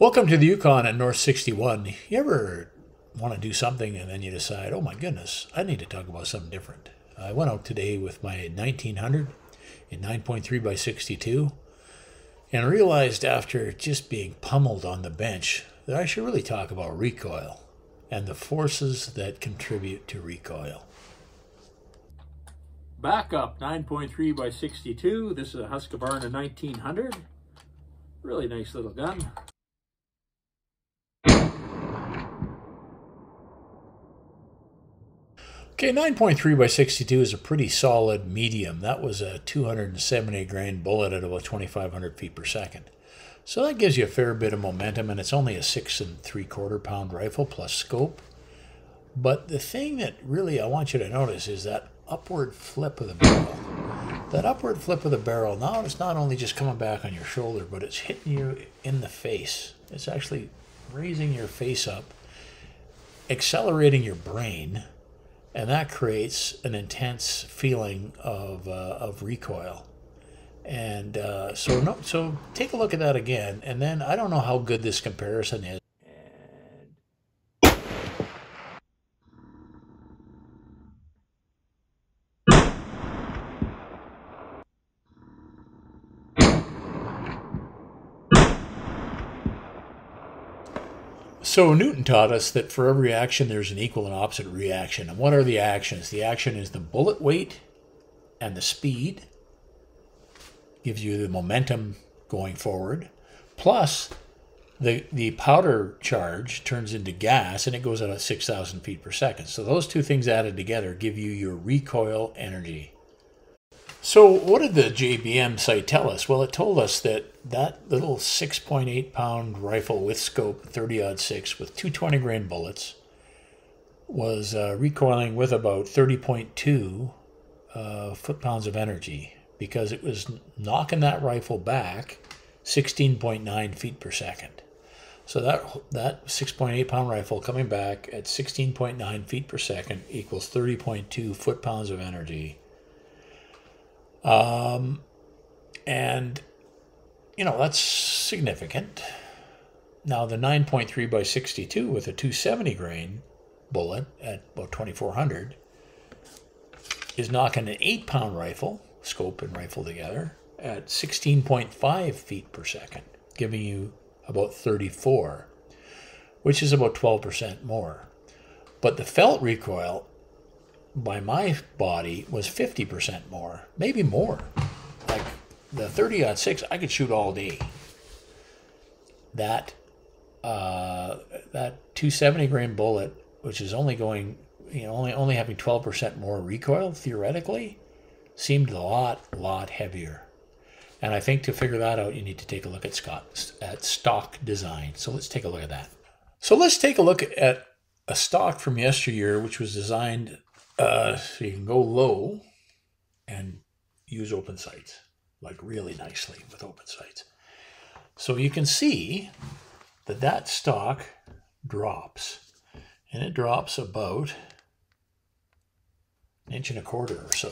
Welcome to the Yukon at North 61. You ever want to do something and then you decide, oh my goodness, I need to talk about something different? I went out today with my 1900 in 9.3 by 62 and realized after just being pummeled on the bench that I should really talk about recoil and the forces that contribute to recoil. Back up 9.3 by 62. This is a Husqvarna 1900. Really nice little gun. Okay, 9.3 by 62 is a pretty solid medium. That was a 270 grain bullet at about 2,500 feet per second. So that gives you a fair bit of momentum, and it's only a six and three quarter pound rifle plus scope. But the thing that really I want you to notice is that upward flip of the barrel. That upward flip of the barrel, now it's not only just coming back on your shoulder, but it's hitting you in the face. It's actually raising your face up, accelerating your brain, and that creates an intense feeling of, uh, of recoil. And uh, so, no, so take a look at that again, and then I don't know how good this comparison is. So Newton taught us that for every action there's an equal and opposite reaction. And what are the actions? The action is the bullet weight and the speed gives you the momentum going forward. Plus the the powder charge turns into gas and it goes out at 6,000 feet per second. So those two things added together give you your recoil energy. So, what did the JBM site tell us? Well, it told us that that little 6.8 pound rifle with scope, 30 6, with 220 grain bullets, was uh, recoiling with about 30.2 uh, foot pounds of energy because it was knocking that rifle back 16.9 feet per second. So that that 6.8 pound rifle coming back at 16.9 feet per second equals 30.2 foot pounds of energy um, and, you know, that's significant. Now, the 9.3 by 62 with a 270 grain bullet at about 2400 is knocking an 8 pound rifle, scope and rifle together, at 16.5 feet per second, giving you about 34, which is about 12% more. But the felt recoil by my body was 50% more, maybe more. Like the 30 on 6, I could shoot all day. That uh, that 270 grain bullet, which is only going, you know, only only having 12% more recoil theoretically, seemed a lot lot heavier. And I think to figure that out, you need to take a look at Scott at stock design. So let's take a look at that. So let's take a look at a stock from yesteryear, which was designed uh, so you can go low and use open sights, like really nicely with open sights. So you can see that that stock drops, and it drops about an inch and a quarter or so.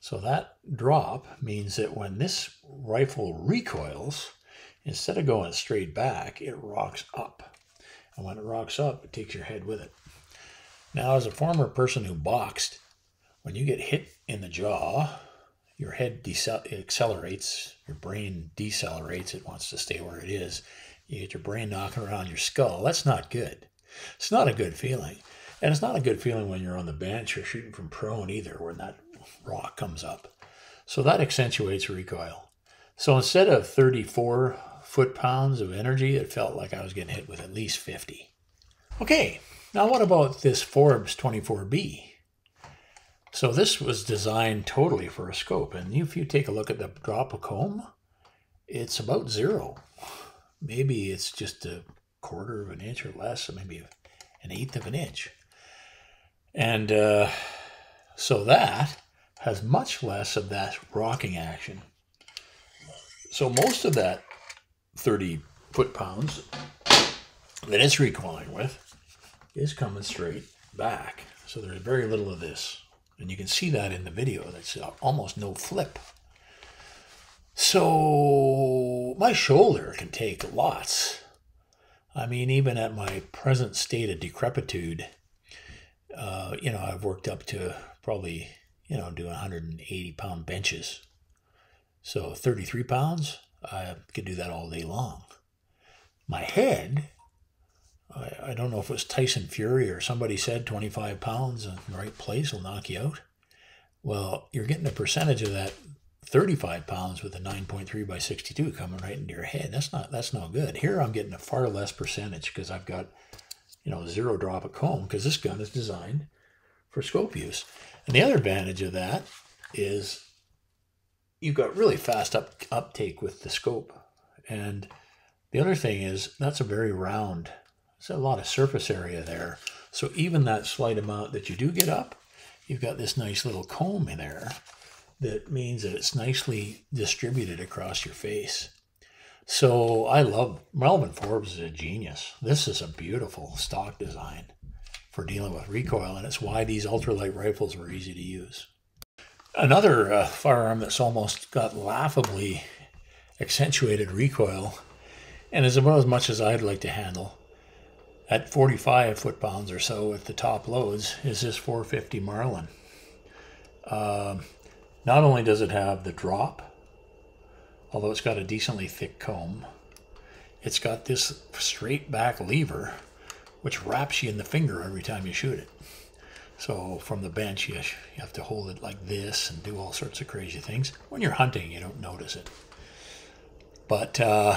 So that drop means that when this rifle recoils, instead of going straight back, it rocks up. And when it rocks up, it takes your head with it. Now, as a former person who boxed, when you get hit in the jaw, your head decel- accelerates, your brain decelerates, it wants to stay where it is. You get your brain knocking around your skull. That's not good. It's not a good feeling. And it's not a good feeling when you're on the bench or shooting from prone either, when that rock comes up. So that accentuates recoil. So instead of 34 foot pounds of energy, it felt like I was getting hit with at least 50. Okay, now, what about this Forbes 24B? So this was designed totally for a scope, and if you take a look at the drop of comb, it's about zero. Maybe it's just a quarter of an inch or less, or maybe an eighth of an inch. And uh, so that has much less of that rocking action. So most of that 30 foot pounds that it's recoiling with is coming straight back. So there's very little of this. And you can see that in the video. That's almost no flip. So my shoulder can take lots. I mean, even at my present state of decrepitude, uh, you know, I've worked up to probably, you know, doing 180 pound benches. So 33 pounds, I could do that all day long. My head, I, I don't know if it was Tyson Fury or somebody said 25 pounds in the right place will knock you out. Well, you're getting a percentage of that 35 pounds with a 9.3 by 62 coming right into your head. That's not that's not good. Here I'm getting a far less percentage because I've got you know zero drop of comb because this gun is designed for scope use. And the other advantage of that is you've got really fast up, uptake with the scope. And the other thing is that's a very round. There's a lot of surface area there. So even that slight amount that you do get up, you've got this nice little comb in there that means that it's nicely distributed across your face. So I love Melvin Forbes is a genius. This is a beautiful stock design for dealing with recoil, and it's why these ultralight rifles were easy to use. Another uh, firearm that's almost got laughably accentuated recoil and is about as much as I'd like to handle at 45 foot pounds or so at the top loads is this 450 Marlin. Uh, not only does it have the drop, although it's got a decently thick comb, it's got this straight back lever which wraps you in the finger every time you shoot it. So from the bench, you, you have to hold it like this and do all sorts of crazy things. When you're hunting, you don't notice it. But, uh,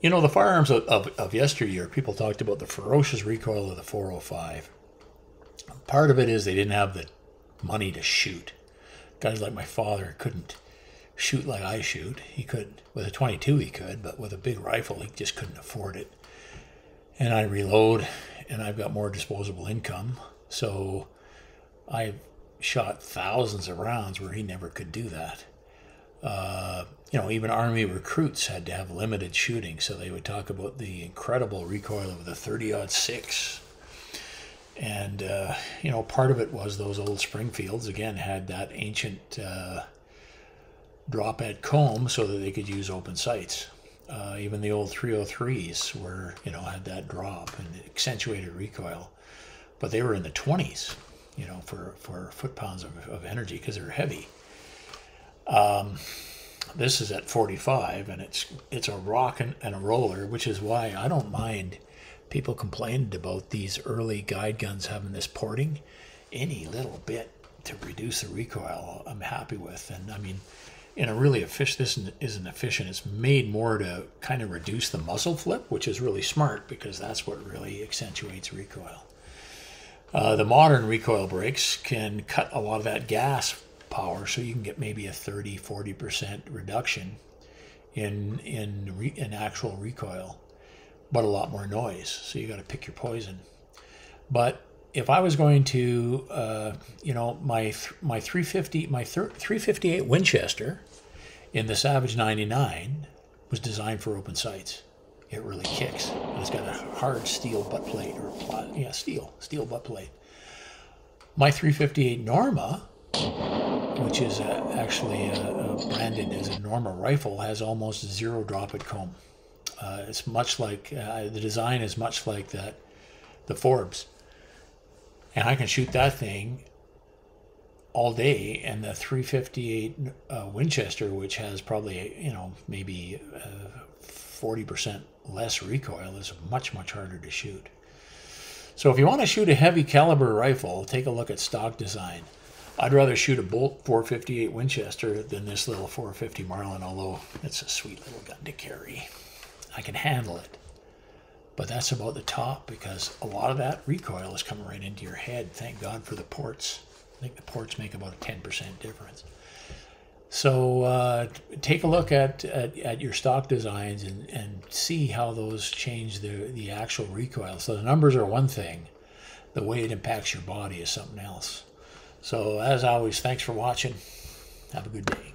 you know, the firearms of, of, of yesteryear, people talked about the ferocious recoil of the 405. Part of it is they didn't have the money to shoot guys like my father couldn't shoot like I shoot. He could with a 22 he could, but with a big rifle he just couldn't afford it. And I reload and I've got more disposable income. So I've shot thousands of rounds where he never could do that. Uh, you know, even Army recruits had to have limited shooting, so they would talk about the incredible recoil of the 30 odd 6 and uh, you know part of it was those old Springfields again had that ancient uh, drop at comb so that they could use open sights. Uh, even the old 303s were you know had that drop and accentuated recoil, but they were in the 20s, you know, for for foot pounds of, of energy because they're heavy. Um, this is at 45 and it's it's a rock and, and a roller, which is why I don't mind people complained about these early guide guns having this porting. Any little bit to reduce the recoil, I'm happy with. And I mean, in a really efficient, this isn't efficient. It's made more to kind of reduce the muzzle flip, which is really smart because that's what really accentuates recoil. Uh, the modern recoil brakes can cut a lot of that gas power, so you can get maybe a 30, 40% reduction in in re, in actual recoil but a lot more noise. So you got to pick your poison. But if I was going to, uh, you know, my my 350 my th- 358 Winchester in the Savage 99 was designed for open sights. It really kicks. And it's got a hard steel butt plate or yeah, steel steel butt plate. My 358 Norma, which is uh, actually uh, uh, branded as a Norma rifle, has almost zero drop at comb. Uh, it's much like uh, the design is much like that, the Forbes, and I can shoot that thing all day. And the 358 uh, Winchester, which has probably you know maybe uh, forty percent less recoil, is much much harder to shoot. So if you want to shoot a heavy caliber rifle, take a look at stock design. I'd rather shoot a Bolt 458 Winchester than this little 450 Marlin, although it's a sweet little gun to carry. I can handle it. But that's about the top because a lot of that recoil is coming right into your head. Thank God for the ports. I think the ports make about a 10% difference. So uh, take a look at, at, at, your stock designs and, and see how those change the, the actual recoil. So the numbers are one thing, the way it impacts your body is something else. So as always, thanks for watching. Have a good day.